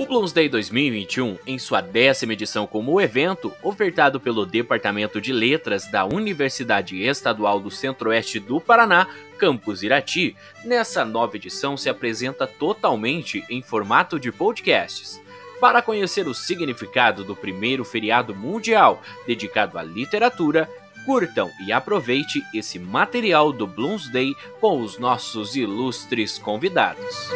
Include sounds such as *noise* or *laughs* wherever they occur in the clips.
O Bloomsday 2021, em sua décima edição como evento, ofertado pelo Departamento de Letras da Universidade Estadual do Centro-Oeste do Paraná, Campus Irati, nessa nova edição se apresenta totalmente em formato de podcasts. Para conhecer o significado do primeiro feriado mundial dedicado à literatura, curtam e aproveite esse material do Bloomsday com os nossos ilustres convidados.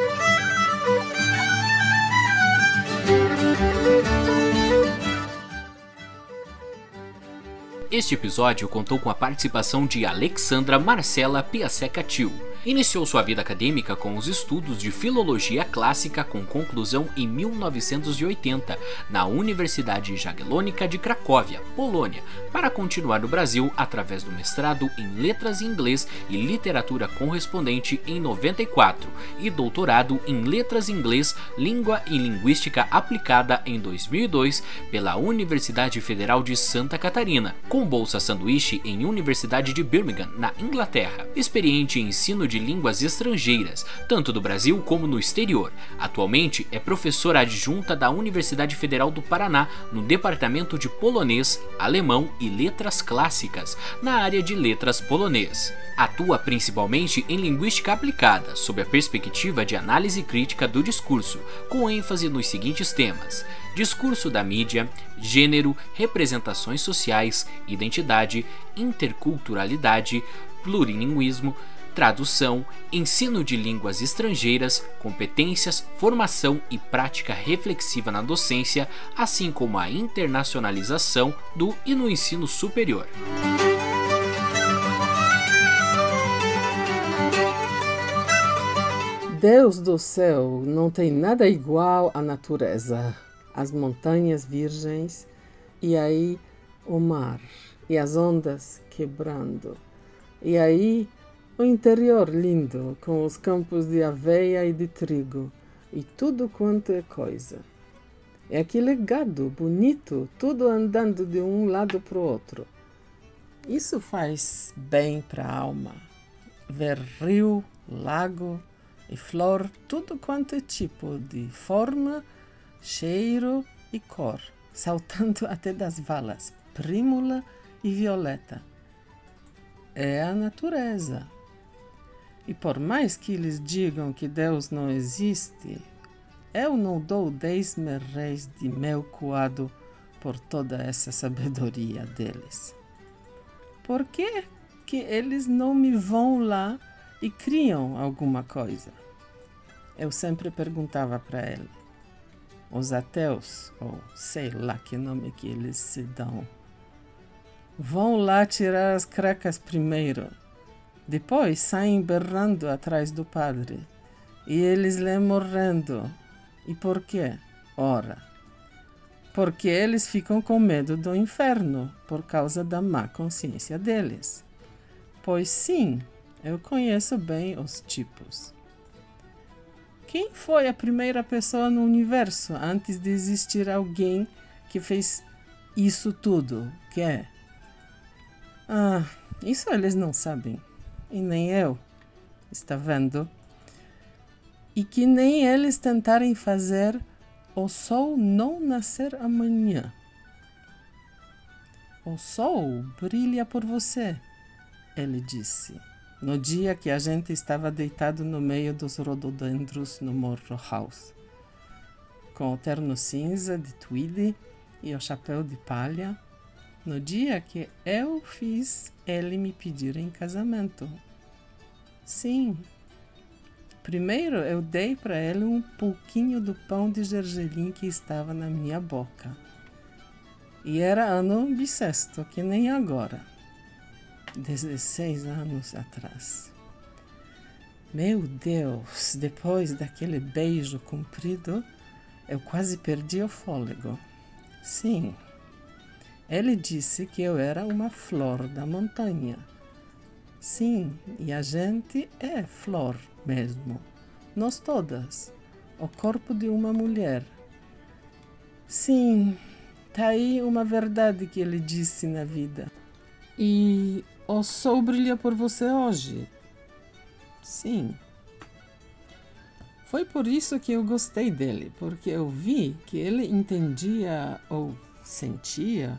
Este episódio contou com a participação de Alexandra Marcela Piaseca Tio Iniciou sua vida acadêmica com os estudos de filologia clássica com conclusão em 1980 na Universidade Jagiellônica de Cracóvia, Polônia, para continuar no Brasil através do mestrado em Letras em Inglês e Literatura Correspondente em 94 e doutorado em Letras em Inglês, Língua e Linguística Aplicada em 2002 pela Universidade Federal de Santa Catarina, com bolsa sanduíche em Universidade de Birmingham, na Inglaterra. Experiente em ensino de de línguas estrangeiras, tanto do Brasil como no exterior. Atualmente é professora adjunta da Universidade Federal do Paraná no Departamento de Polonês, Alemão e Letras Clássicas, na área de Letras Polonês. Atua principalmente em linguística aplicada, sob a perspectiva de análise crítica do discurso, com ênfase nos seguintes temas: discurso da mídia, gênero, representações sociais, identidade, interculturalidade, plurilinguismo, tradução, ensino de línguas estrangeiras, competências, formação e prática reflexiva na docência, assim como a internacionalização do e no ensino superior. Deus do céu, não tem nada igual à natureza. As montanhas virgens e aí o mar e as ondas quebrando. E aí o interior lindo, com os campos de aveia e de trigo e tudo quanto é coisa. É aquele gado bonito, tudo andando de um lado para o outro. Isso faz bem para a alma. Ver rio, lago e flor, tudo quanto é tipo de forma, cheiro e cor, saltando *laughs* até das valas, prímula e violeta. É a natureza. E por mais que eles digam que Deus não existe, eu não dou dez merréis de meu coado por toda essa sabedoria deles. Por que, que eles não me vão lá e criam alguma coisa? Eu sempre perguntava para ele. Os ateus, ou sei lá que nome que eles se dão, vão lá tirar as cracas primeiro depois saem berrando atrás do padre e eles lhe morrendo. E por quê? Ora, porque eles ficam com medo do inferno por causa da má consciência deles. Pois sim, eu conheço bem os tipos. Quem foi a primeira pessoa no universo antes de existir alguém que fez isso tudo? Que é? Ah, isso eles não sabem e nem eu. Está vendo? E que nem eles tentarem fazer o sol não nascer amanhã. O sol brilha por você, ele disse, no dia que a gente estava deitado no meio dos rododendros no Morro House, com o terno cinza de tweed e o chapéu de palha no dia que eu fiz ele me pedir em casamento. Sim. Primeiro eu dei para ele um pouquinho do pão de gergelim que estava na minha boca. E era ano bissexto, que nem agora. 16 anos atrás. Meu Deus, depois daquele beijo comprido, eu quase perdi o fôlego. Sim, ele disse que eu era uma flor da montanha. Sim, e a gente é flor mesmo. Nós todas. O corpo de uma mulher. Sim, tá aí uma verdade que ele disse na vida. E o sol brilha por você hoje? Sim. foi por isso que eu gostei dele, porque eu vi que ele entendia ou sentia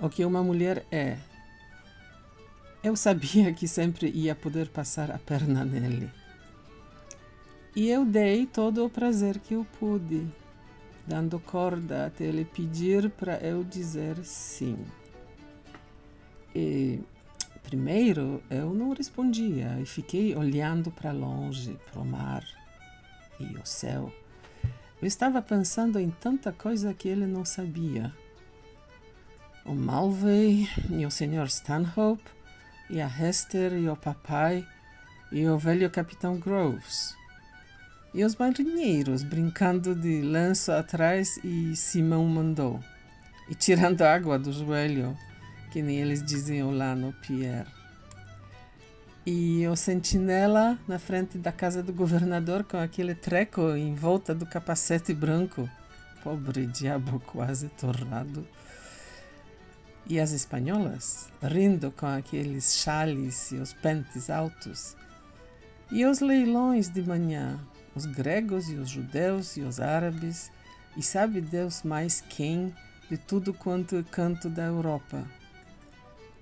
o que uma mulher é. Eu sabia que sempre ia poder passar a perna nele. E eu dei todo o prazer que eu pude, dando corda até ele pedir para eu dizer sim. E primeiro eu não respondia e fiquei olhando para longe, para o mar e o céu. Eu estava pensando em tanta coisa que ele não sabia. O Malvey e o Sr. Stanhope e a Hester e o papai e o velho Capitão Groves e os marinheiros brincando de lanço atrás e Simão mandou, e tirando água do joelho, que nem eles diziam lá no Pierre. E o sentinela na frente da casa do governador com aquele treco em volta do capacete branco. Pobre diabo quase torrado. E as espanholas, rindo com aqueles chales e os pentes altos. E os leilões de manhã, os gregos e os judeus e os árabes, e sabe Deus mais quem de tudo quanto é canto da Europa.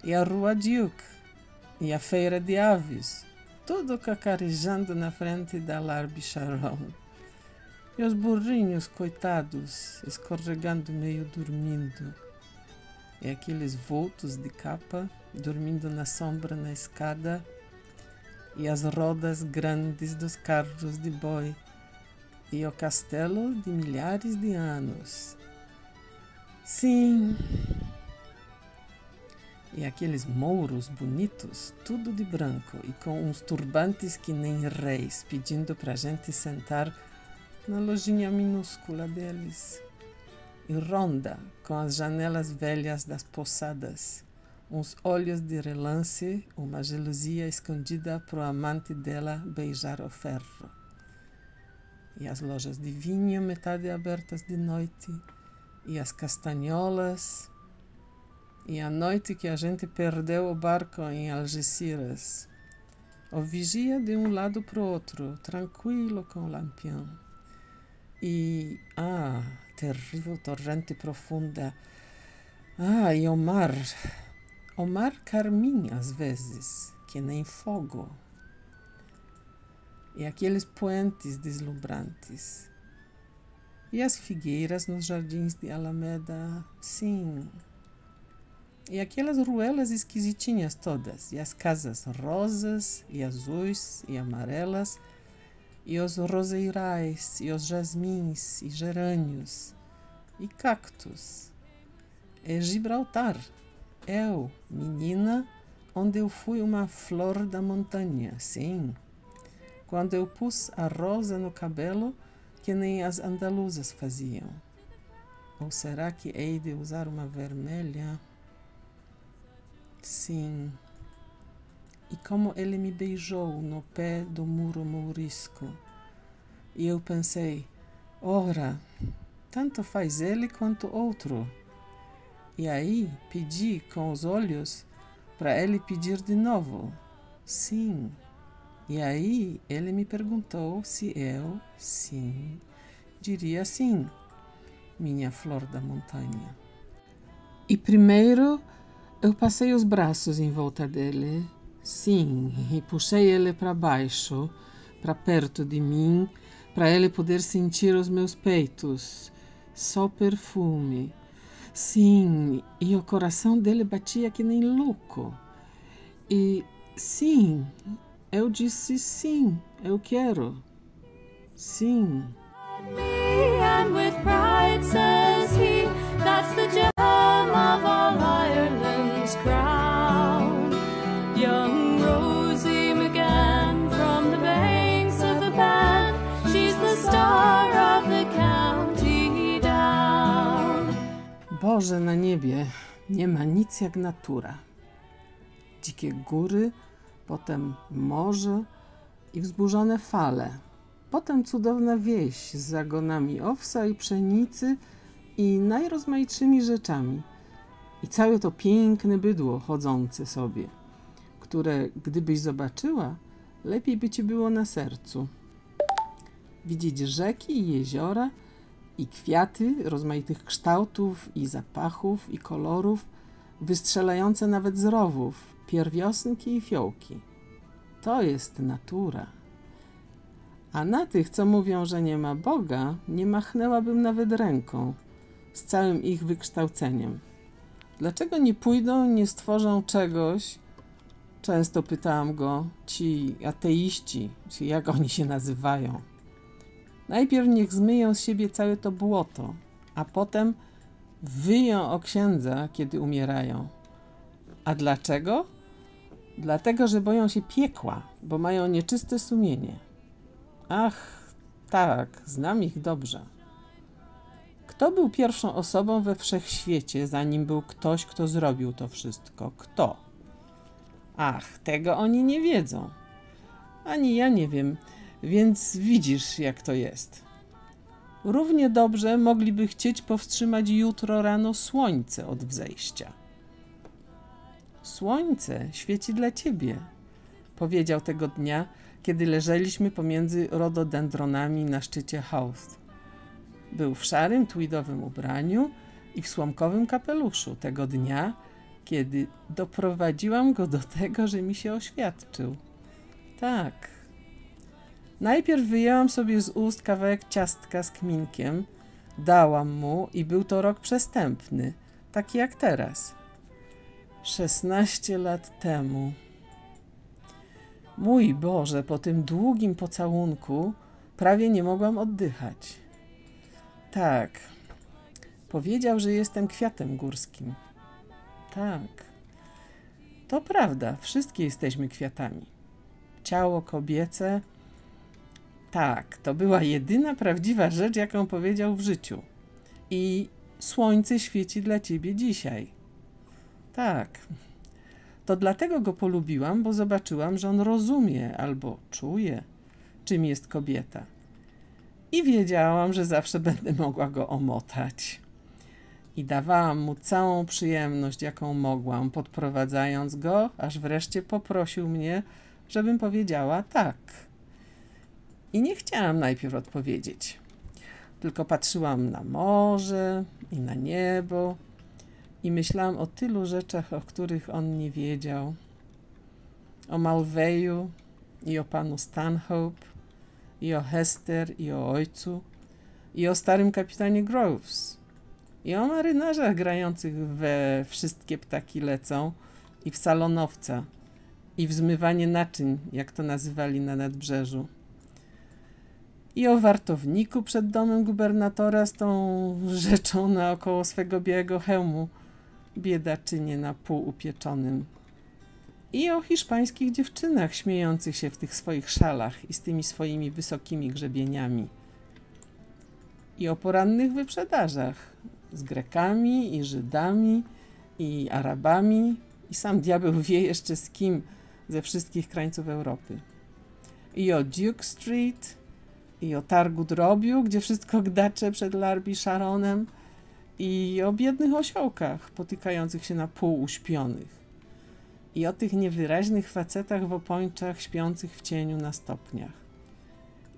E a Rua Duke, e a Feira de Aves, tudo cacarejando na frente da Larbi Charon. E os burrinhos, coitados, escorregando meio dormindo. E aqueles voltos de capa, dormindo na sombra na escada, e as rodas grandes dos carros de boi, e o castelo de milhares de anos. Sim. E aqueles mouros bonitos, tudo de branco e com uns turbantes que nem reis, pedindo para a gente sentar na lojinha minúscula deles. E ronda com as janelas velhas das poçadas uns olhos de relance, uma gelosia escondida para o amante dela beijar o ferro. E as lojas de vinho, metade abertas de noite, e as castanholas, e a noite que a gente perdeu o barco em Algeciras. O vigia de um lado para o outro, tranquilo com o lampião. E, ah, terrível torrente profunda. Ah, e o mar, o mar carmim às vezes, que nem fogo. E aqueles poentes deslumbrantes. E as figueiras nos jardins de Alameda, sim. E aquelas ruelas esquisitinhas todas, e as casas rosas e azuis e amarelas, e os roseirais, e os jasmins, e gerânios, e cactos. É Gibraltar, eu, menina, onde eu fui uma flor da montanha, sim. Quando eu pus a rosa no cabelo, que nem as andaluzas faziam. Ou será que hei de usar uma vermelha? Sim. E como ele me beijou no pé do muro mourisco. E eu pensei, ora, tanto faz ele quanto outro. E aí pedi com os olhos para ele pedir de novo. Sim. E aí ele me perguntou se eu, sim, diria sim, minha flor da montanha. E primeiro eu passei os braços em volta dele, sim, e puxei ele para baixo, para perto de mim, para ele poder sentir os meus peitos. Só perfume Sim, e o coração dele batia que nem louco. E sim, eu disse sim, eu quero. Sim. That's the gem of all Ireland's crown. Boże na niebie nie ma nic jak natura. Dzikie góry, potem morze i wzburzone fale, potem cudowna wieś z zagonami owsa i pszenicy i najrozmaitszymi rzeczami. I całe to piękne bydło chodzące sobie, które gdybyś zobaczyła, lepiej by ci było na sercu. widzieć rzeki i jeziora i kwiaty rozmaitych kształtów i zapachów i kolorów, wystrzelające nawet z rowów, pierwiosnki i fiołki. To jest natura. A na tych, co mówią, że nie ma Boga, nie machnęłabym nawet ręką z całym ich wykształceniem. Dlaczego nie pójdą, nie stworzą czegoś? Często pytałam go, ci ateiści, czy jak oni się nazywają. Najpierw niech zmyją z siebie całe to błoto, a potem wyją o księdza, kiedy umierają. A dlaczego? Dlatego, że boją się piekła, bo mają nieczyste sumienie. Ach, tak, znam ich dobrze. Kto był pierwszą osobą we wszechświecie, zanim był ktoś, kto zrobił to wszystko? Kto? Ach, tego oni nie wiedzą. Ani ja nie wiem, więc widzisz, jak to jest. Równie dobrze mogliby chcieć powstrzymać jutro rano słońce od wzejścia. Słońce świeci dla ciebie, powiedział tego dnia, kiedy leżeliśmy pomiędzy rododendronami na szczycie Howth. Był w szarym tweedowym ubraniu i w słomkowym kapeluszu tego dnia, kiedy doprowadziłam go do tego, że mi się oświadczył. Tak. Najpierw wyjęłam sobie z ust kawałek ciastka z kminkiem, dałam mu i był to rok przestępny, taki jak teraz. Szesnaście lat temu. Mój Boże, po tym długim pocałunku prawie nie mogłam oddychać. Tak. Powiedział, że jestem kwiatem górskim. Tak. To prawda, wszystkie jesteśmy kwiatami. Ciało kobiece. Tak, to była jedyna prawdziwa rzecz, jaką powiedział w życiu. I słońce świeci dla ciebie dzisiaj. Tak. To dlatego go polubiłam, bo zobaczyłam, że on rozumie albo czuje, czym jest kobieta i wiedziałam, że zawsze będę mogła go omotać. I dawałam mu całą przyjemność, jaką mogłam, podprowadzając go, aż wreszcie poprosił mnie, żebym powiedziała tak. I nie chciałam najpierw odpowiedzieć, tylko patrzyłam na morze i na niebo i myślałam o tylu rzeczach, o których on nie wiedział. O Malveju i o panu Stanhope, i o Hester, i o ojcu, i o starym kapitanie Groves, i o marynarzach grających we Wszystkie ptaki lecą, i w salonowca, i w zmywanie naczyń, jak to nazywali na nadbrzeżu. I o wartowniku przed domem gubernatora z tą rzeczą naokoło swego białego hełmu, biedaczynie na pół upieczonym i o hiszpańskich dziewczynach śmiejących się w tych swoich szalach i z tymi swoimi wysokimi grzebieniami. I o porannych wyprzedażach z Grekami i Żydami i Arabami i sam diabeł wie jeszcze z kim ze wszystkich krańców Europy. I o Duke Street i o targu drobiu, gdzie wszystko gdacze przed Larbi Sharonem i o biednych osiołkach potykających się na pół uśpionych. I o tych niewyraźnych facetach w opończach śpiących w cieniu na stopniach,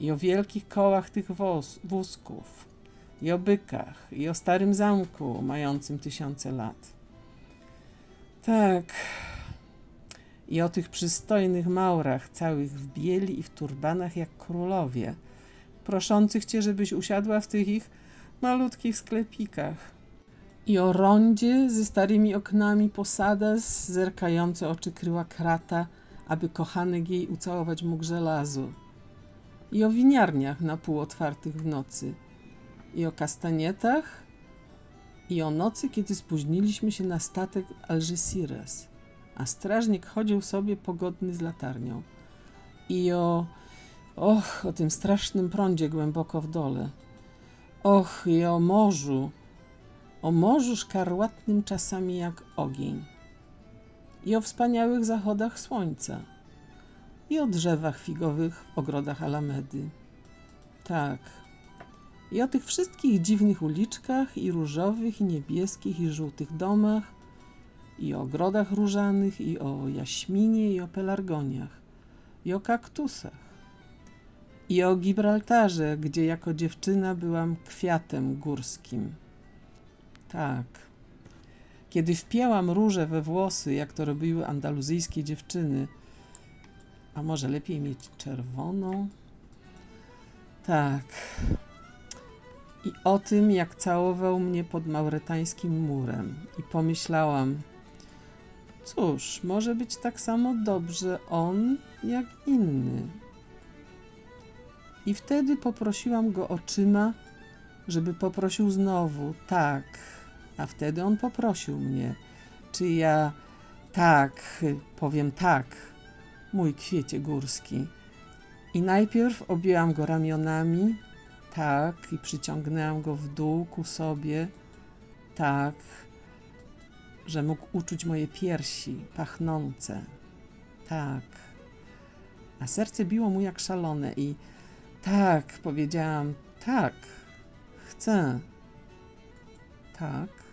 i o wielkich kołach tych woz, wózków, i o bykach, i o starym zamku mającym tysiące lat. Tak, i o tych przystojnych maurach, całych w bieli i w turbanach jak królowie, proszących cię, żebyś usiadła w tych ich malutkich sklepikach i o rondzie ze starymi oknami posada zerkające oczy kryła krata, aby kochanek jej ucałować mógł żelazo. I o winiarniach na pół otwartych w nocy. I o kastanietach. I o nocy, kiedy spóźniliśmy się na statek Algeciras, a strażnik chodził sobie pogodny z latarnią. I o... Och, o tym strasznym prądzie głęboko w dole. Och, i o morzu, o morzu szkarłatnym czasami jak ogień, i o wspaniałych zachodach słońca, i o drzewach figowych w ogrodach Alamedy. Tak, i o tych wszystkich dziwnych uliczkach, i różowych, i niebieskich, i żółtych domach, i o ogrodach różanych, i o jaśminie, i o pelargoniach, i o kaktusach. I o Gibraltarze, gdzie jako dziewczyna byłam kwiatem górskim. Tak. Kiedy wpięłam róże we włosy, jak to robiły andaluzyjskie dziewczyny, a może lepiej mieć czerwoną? Tak. I o tym, jak całował mnie pod mauretańskim murem. I pomyślałam, cóż, może być tak samo dobrze on, jak inny. I wtedy poprosiłam go oczyma, żeby poprosił znowu, tak. A wtedy on poprosił mnie, czy ja tak, powiem tak, mój kwiecie górski. I najpierw objęłam go ramionami, tak, i przyciągnęłam go w dół ku sobie, tak, że mógł uczuć moje piersi pachnące, tak. A serce biło mu jak szalone i tak, powiedziałam, tak, chcę, tak.